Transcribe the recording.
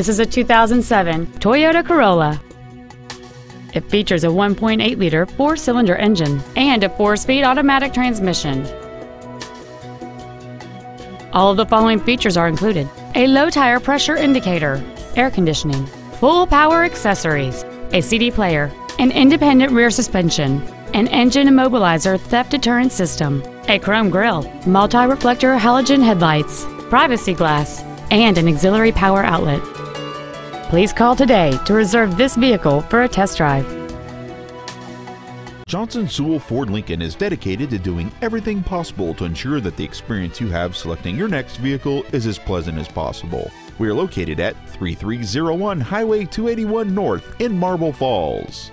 This is a 2007 Toyota Corolla. It features a 1.8 liter four cylinder engine and a four speed automatic transmission. All of the following features are included a low tire pressure indicator, air conditioning, full power accessories, a CD player, an independent rear suspension, an engine immobilizer theft deterrent system, a chrome grille, multi reflector halogen headlights, privacy glass, and an auxiliary power outlet. Please call today to reserve this vehicle for a test drive. Johnson Sewell Ford Lincoln is dedicated to doing everything possible to ensure that the experience you have selecting your next vehicle is as pleasant as possible. We are located at 3301 Highway 281 North in Marble Falls.